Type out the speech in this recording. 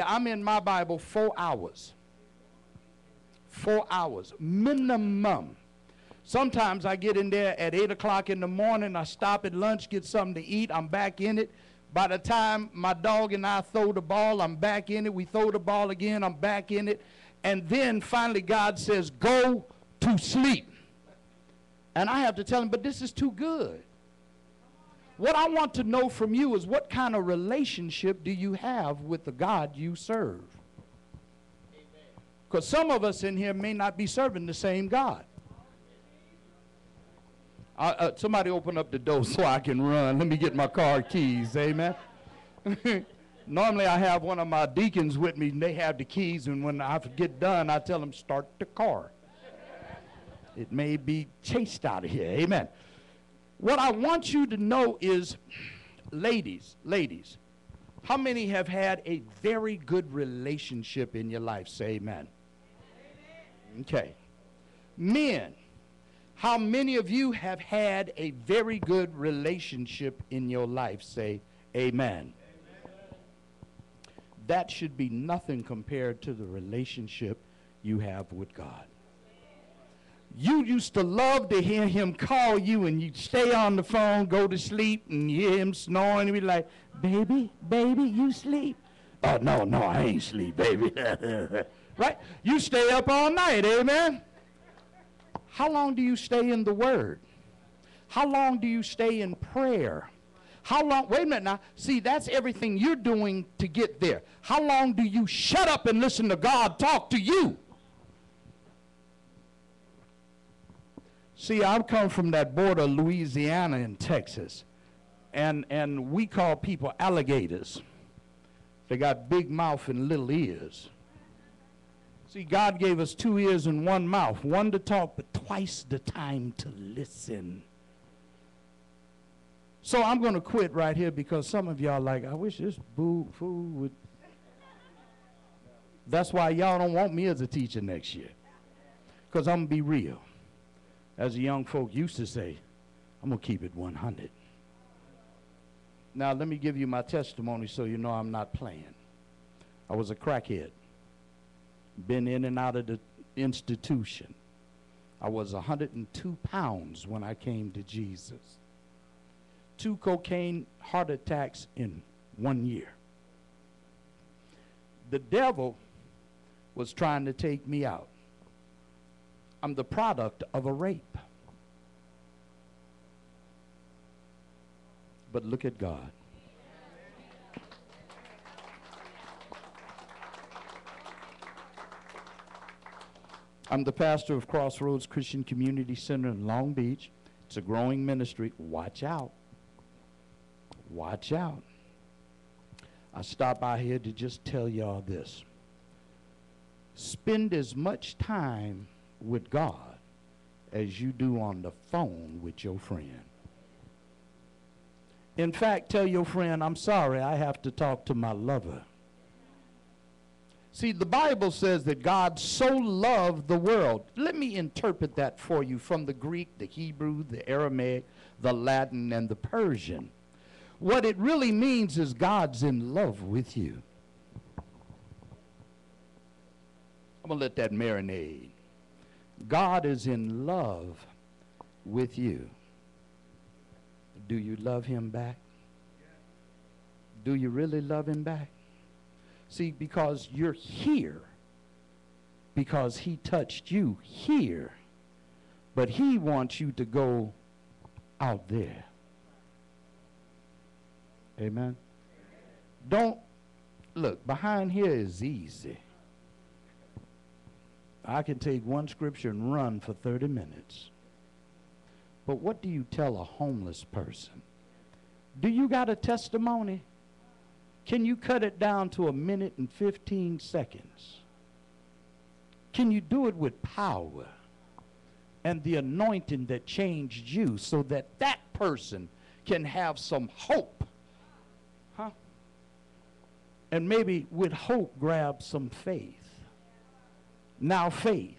I'm in my Bible four hours. Four hours, minimum. Sometimes I get in there at 8 o'clock in the morning. I stop at lunch, get something to eat. I'm back in it. By the time my dog and I throw the ball, I'm back in it. We throw the ball again, I'm back in it. And then finally, God says, Go to sleep. And I have to tell him, But this is too good. What I want to know from you is what kind of relationship do you have with the God you serve? Because some of us in here may not be serving the same God. Uh, uh, somebody open up the door so I can run. Let me get my car keys. Amen. Normally, I have one of my deacons with me, and they have the keys. And when I get done, I tell them, start the car. It may be chased out of here. Amen. What I want you to know is, ladies, ladies, how many have had a very good relationship in your life? Say amen. amen. Okay. Men, how many of you have had a very good relationship in your life? Say amen. amen. That should be nothing compared to the relationship you have with God. You used to love to hear him call you and you'd stay on the phone, go to sleep, and hear him snoring and be like, baby, baby, you sleep. Oh, no, no, I ain't sleep, baby. right? You stay up all night, amen? How long do you stay in the Word? How long do you stay in prayer? How long? Wait a minute now. See, that's everything you're doing to get there. How long do you shut up and listen to God talk to you? See, I've come from that border Louisiana and Texas. And, and we call people alligators. They got big mouth and little ears. See, God gave us two ears and one mouth, one to talk, but twice the time to listen. So I'm going to quit right here because some of y'all like, I wish this boo fool would. That's why y'all don't want me as a teacher next year. Because I'm going to be real. As the young folk used to say, I'm going to keep it 100. Now, let me give you my testimony so you know I'm not playing. I was a crackhead been in and out of the institution. I was 102 pounds when I came to Jesus. Two cocaine heart attacks in one year. The devil was trying to take me out. I'm the product of a rape. But look at God. I'm the pastor of Crossroads Christian Community Center in Long Beach. It's a growing ministry. Watch out. Watch out. I stop by here to just tell y'all this. Spend as much time with God as you do on the phone with your friend. In fact, tell your friend, I'm sorry, I have to talk to my lover. See, the Bible says that God so loved the world. Let me interpret that for you from the Greek, the Hebrew, the Aramaic, the Latin, and the Persian. What it really means is God's in love with you. I'm going to let that marinade. God is in love with you. Do you love him back? Do you really love him back? See, because you're here, because he touched you here, but he wants you to go out there. Amen. Don't look, behind here is easy. I can take one scripture and run for 30 minutes. But what do you tell a homeless person? Do you got a testimony? Can you cut it down to a minute and 15 seconds? Can you do it with power and the anointing that changed you so that that person can have some hope? Huh? And maybe with hope grab some faith. Now faith.